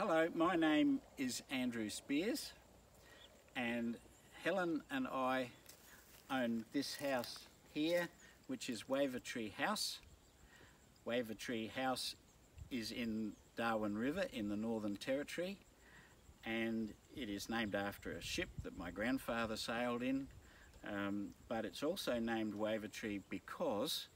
Hello, my name is Andrew Spears and Helen and I own this house here which is Wavertree House. Wavertree House is in Darwin River in the Northern Territory and it is named after a ship that my grandfather sailed in um, but it's also named Wavertree because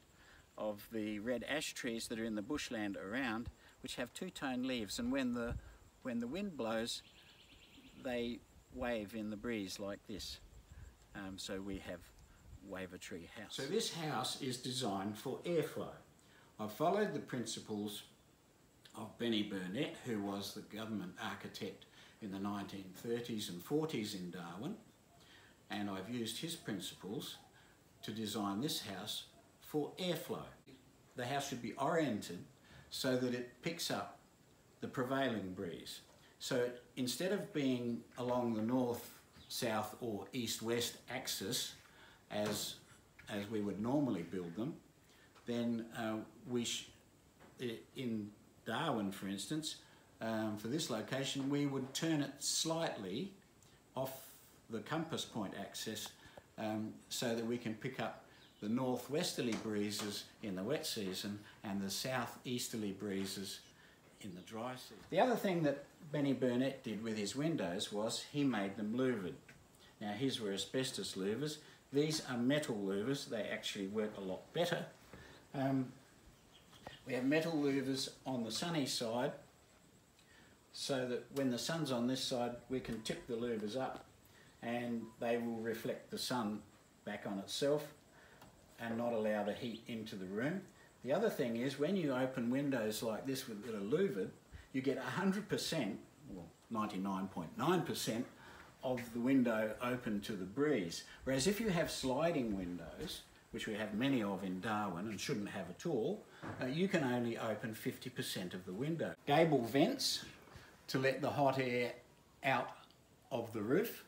of the red ash trees that are in the bushland around which have two-tone leaves and when the when the wind blows they wave in the breeze like this um, so we have Wavertree House. So this house is designed for airflow. I've followed the principles of Beni Burnett who was the government architect in the 1930s and 40s in Darwin and I've used his principles to design this house for airflow. The house should be oriented so that it picks up the prevailing breeze. So instead of being along the north, south or east-west axis as, as we would normally build them, then uh, we in Darwin for instance, um, for this location we would turn it slightly off the compass point axis um, so that we can pick up the northwesterly breezes in the wet season and the southeasterly breezes in the dry season. The other thing that Beni Burnett did with his windows was he made them louvered. Now his were asbestos louvers. These are metal louvers. They actually work a lot better. Um, we have metal louvers on the sunny side so that when the sun's on this side we can tip the louvers up and they will reflect the sun back on itself and not allow the heat into the room. The other thing is when you open windows like this with, that are louvered, you get 100%, well 99.9% of the window open to the breeze. Whereas if you have sliding windows, which we have many of in Darwin and shouldn't have at all, uh, you can only open 50% of the window. Gable vents to let the hot air out of the roof.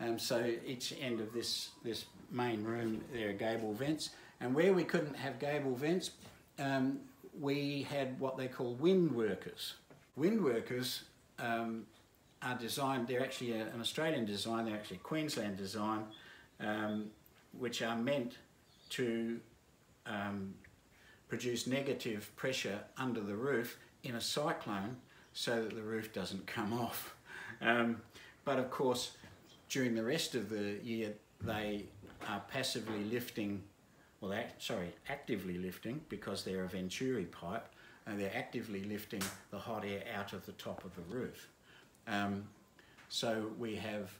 Um, so each end of this, this main room there are gable vents and where we couldn't have gable vents um, we had what they call wind workers. Wind workers um, are designed, they're actually an Australian design, they're actually Queensland design um, which are meant to um, produce negative pressure under the roof in a cyclone so that the roof doesn't come off. Um, but of course during the rest of the year they are passively lifting, well, act, sorry, actively lifting because they're a Venturi pipe, and they're actively lifting the hot air out of the top of the roof. Um, so we have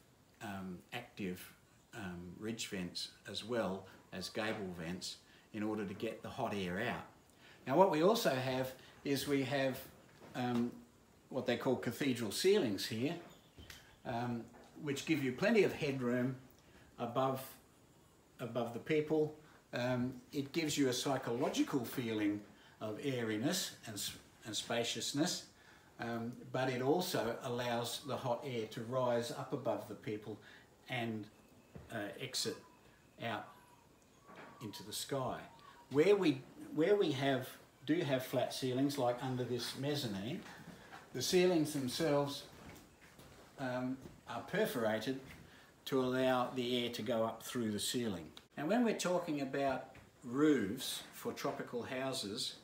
um, active um, ridge vents as well as gable vents in order to get the hot air out. Now what we also have is we have um, what they call cathedral ceilings here, um, which give you plenty of headroom above above the people. Um, it gives you a psychological feeling of airiness and, and spaciousness, um, but it also allows the hot air to rise up above the people and uh, exit out into the sky. Where we, where we have, do have flat ceilings, like under this mezzanine, the ceilings themselves um, are perforated to allow the air to go up through the ceiling. And when we're talking about roofs for tropical houses,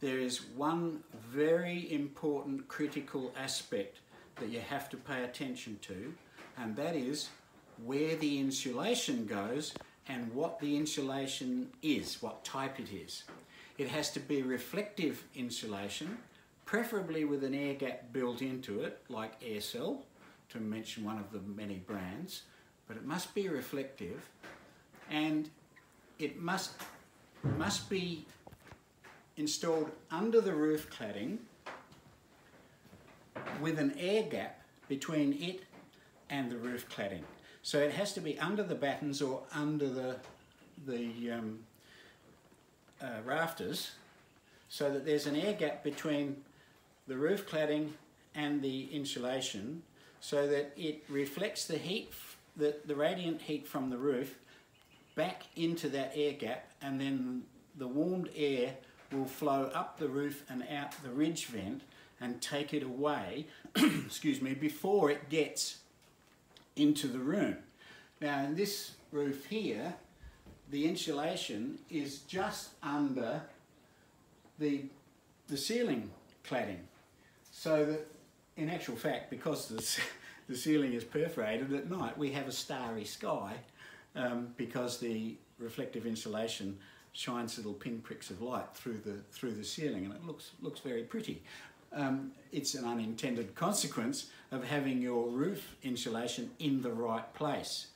there is one very important critical aspect that you have to pay attention to, and that is where the insulation goes and what the insulation is, what type it is. It has to be reflective insulation, preferably with an air gap built into it, like Air-Cell, to mention one of the many brands, but it must be reflective and it must, must be installed under the roof cladding with an air gap between it and the roof cladding. So it has to be under the battens or under the, the um, uh, rafters so that there's an air gap between the roof cladding and the insulation so that it reflects the heat the, the radiant heat from the roof back into that air gap and then the warmed air will flow up the roof and out the ridge vent and take it away, excuse me, before it gets into the room. Now in this roof here, the insulation is just under the, the ceiling cladding. So that in actual fact, because the, the ceiling is perforated at night, we have a starry sky um, because the reflective insulation shines little pinpricks of light through the through the ceiling, and it looks looks very pretty. Um, it's an unintended consequence of having your roof insulation in the right place.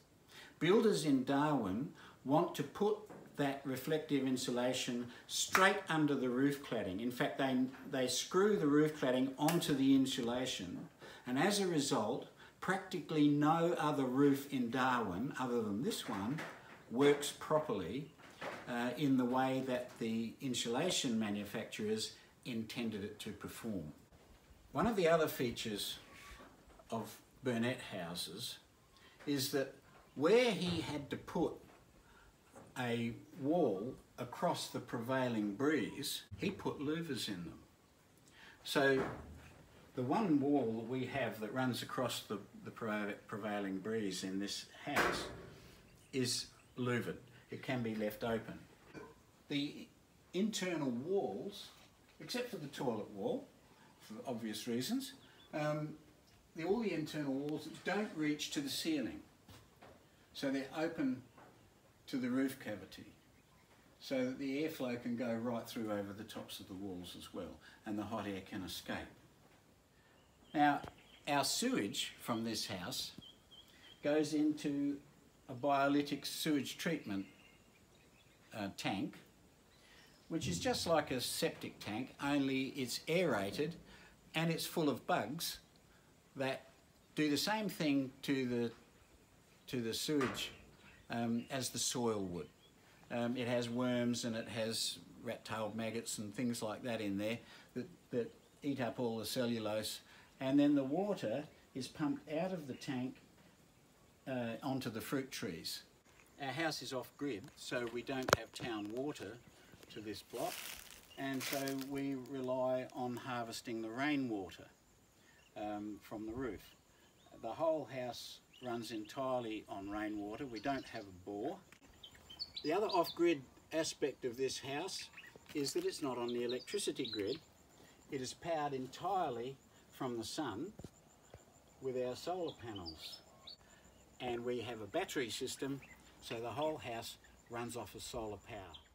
Builders in Darwin want to put that reflective insulation straight under the roof cladding. In fact, they, they screw the roof cladding onto the insulation, and as a result, practically no other roof in Darwin, other than this one, works properly uh, in the way that the insulation manufacturers intended it to perform. One of the other features of Burnett houses is that where he had to put a wall across the prevailing breeze, he put louvers in them. So the one wall that we have that runs across the, the prevailing breeze in this house is louvered. It can be left open. The internal walls, except for the toilet wall, for obvious reasons, um, the, all the internal walls don't reach to the ceiling. So they're open to the roof cavity so that the airflow can go right through over the tops of the walls as well and the hot air can escape. Now, our sewage from this house goes into a biolytic sewage treatment uh, tank, which is just like a septic tank, only it's aerated and it's full of bugs that do the same thing to the, to the sewage um, as the soil would. Um, it has worms and it has rat-tailed maggots and things like that in there that, that eat up all the cellulose and then the water is pumped out of the tank uh, onto the fruit trees. Our house is off grid so we don't have town water to this block and so we rely on harvesting the rainwater um, from the roof. The whole house runs entirely on rainwater. We don't have a bore. The other off-grid aspect of this house is that it's not on the electricity grid. It is powered entirely from the sun with our solar panels. And we have a battery system, so the whole house runs off of solar power.